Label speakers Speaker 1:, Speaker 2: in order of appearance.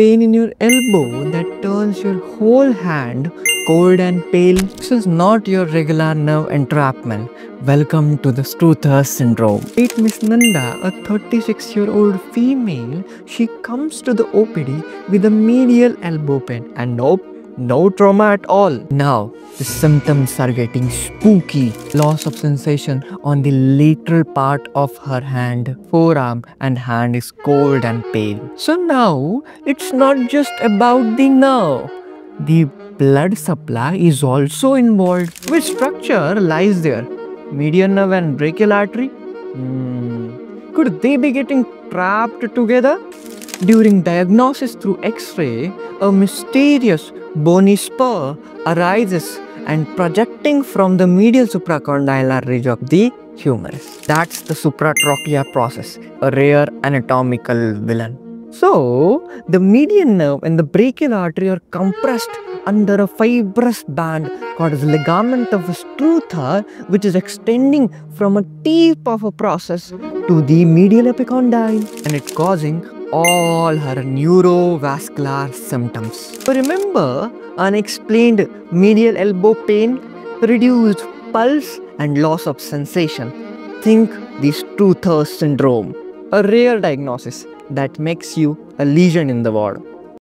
Speaker 1: pain in your elbow that turns your whole hand cold and pale. This is not your regular nerve entrapment. Welcome to the Struthers syndrome. Meet Miss Nanda, a 36 year old female. She comes to the OPD with a medial elbow pain and nope, no trauma at all. Now, the symptoms are getting spooky. Loss of sensation on the lateral part of her hand, forearm, and hand is cold and pale. So now, it's not just about the nerve. The blood supply is also involved. Which structure lies there? Median nerve and brachial artery? Hmm. Could they be getting trapped together? During diagnosis through X-ray, a mysterious bony spur arises and projecting from the medial supracondylar ridge of the humerus. That's the supratrochlear process, a rare anatomical villain. So, the median nerve and the brachial artery are compressed under a fibrous band called as ligament of Struthers, which is extending from a tip of a process to the medial epicondyle and it causing all her neurovascular symptoms. Remember unexplained medial elbow pain, reduced pulse and loss of sensation. Think the Struthers syndrome, a rare diagnosis that makes you a lesion in the ward.